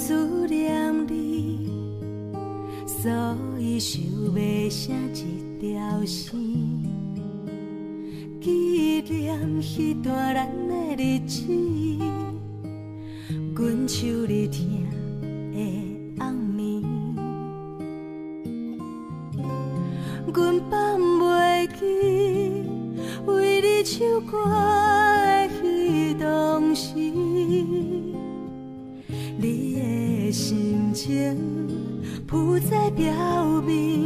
思念你，所以想要写一条诗，纪念迄段咱的日子。阮手里听的红棉，阮放袂记为你唱歌的彼当时，心情浮在表面，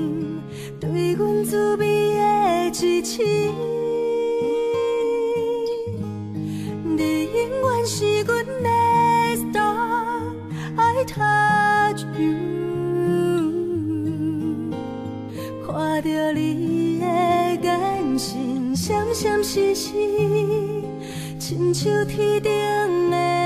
对阮滋味的支持。你永远是阮的 star，I touch you。看着你的眼神，闪闪烁烁，亲像天顶的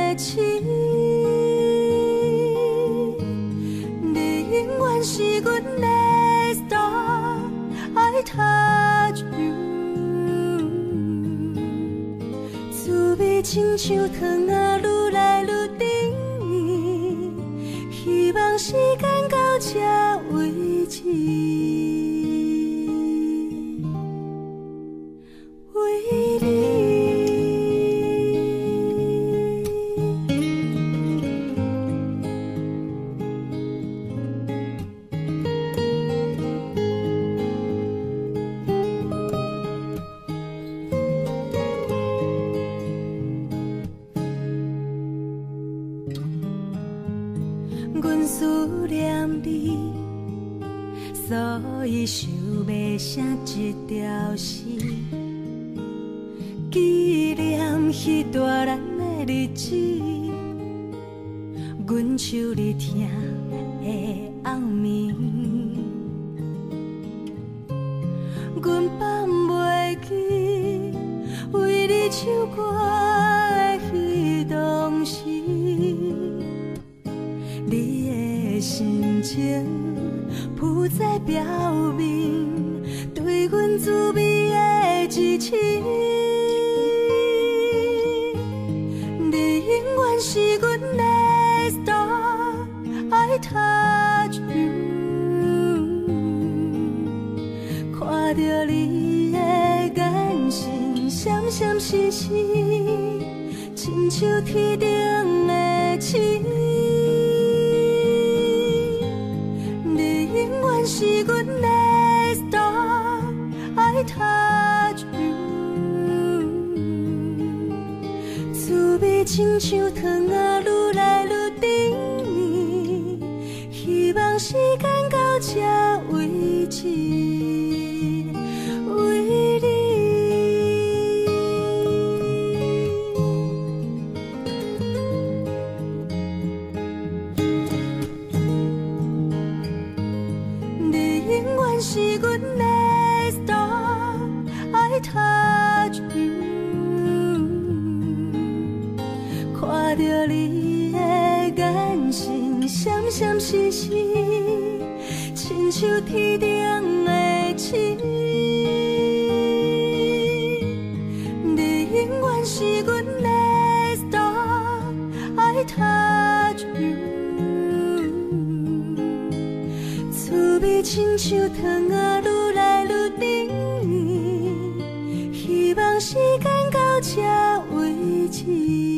亲像糖啊愈来愈甜，希望时间到这为止。阮思念你，所以想要写一条诗，纪念迄段咱的日子。阮手里听的红棉，阮放袂记为你唱歌心情不在表面，对阮滋味的支持。你永远是阮的 star，I touch you。看着你的眼神，闪闪烁烁，亲像天顶的星。是阮的 star，I touch you。滋味亲像糖啊愈来愈甜蜜，希望时间到这为止。永远是阮的 star，I touch you。看着你的眼神，闪闪烁烁，亲像天顶的亲像糖啊愈来愈甜，希望时间到这为止。